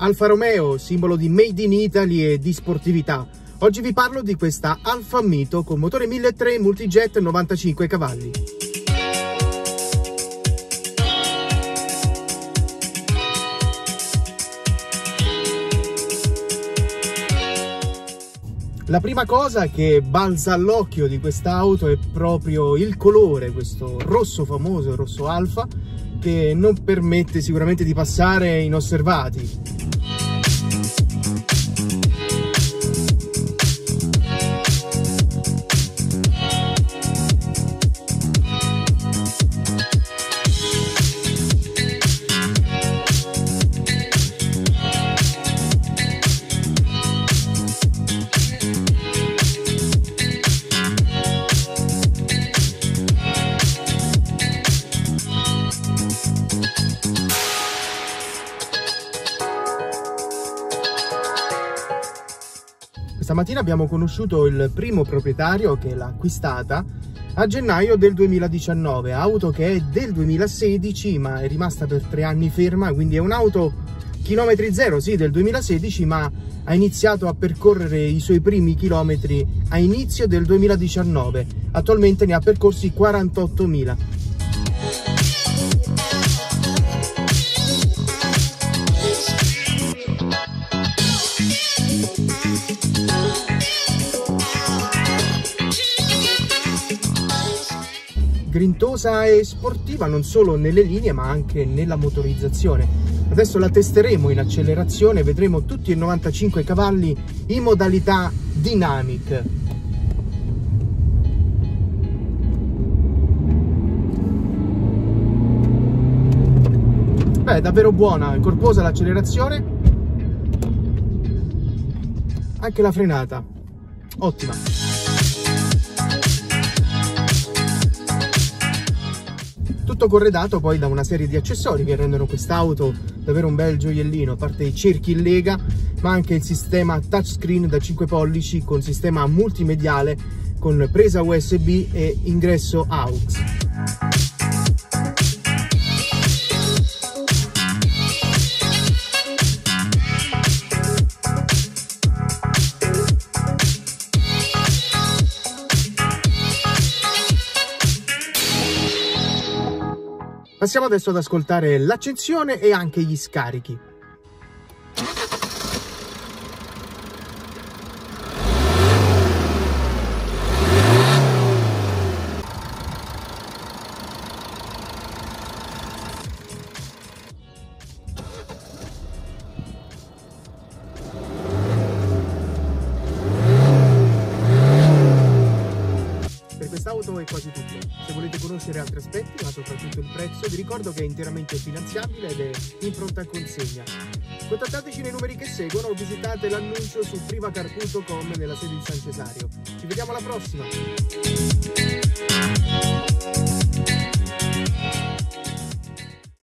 Alfa Romeo, simbolo di Made in Italy e di sportività. Oggi vi parlo di questa Alfa Mito con motore 1.3 multijet 95 cavalli. La prima cosa che balza all'occhio di quest'auto è proprio il colore, questo rosso famoso, il rosso alfa, che non permette sicuramente di passare inosservati. Stamattina abbiamo conosciuto il primo proprietario che l'ha acquistata a gennaio del 2019, auto che è del 2016 ma è rimasta per tre anni ferma, quindi è un'auto chilometri zero, sì, del 2016, ma ha iniziato a percorrere i suoi primi chilometri a inizio del 2019. Attualmente ne ha percorsi 48.000. grintosa e sportiva non solo nelle linee ma anche nella motorizzazione. Adesso la testeremo in accelerazione, vedremo tutti i 95 cavalli in modalità dynamic. Beh, davvero buona, corposa l'accelerazione. Anche la frenata, ottima. Tutto corredato poi da una serie di accessori che rendono quest'auto davvero un bel gioiellino, a parte i cerchi in lega, ma anche il sistema touchscreen da 5 pollici con sistema multimediale con presa USB e ingresso AUX. Passiamo adesso ad ascoltare l'accensione e anche gli scarichi. Quest'auto è quasi tutto. Se volete conoscere altri aspetti, ma soprattutto il prezzo, vi ricordo che è interamente finanziabile ed è in pronta consegna. Contattateci nei numeri che seguono o visitate l'annuncio su privacar.com nella sede di San Cesario. Ci vediamo alla prossima!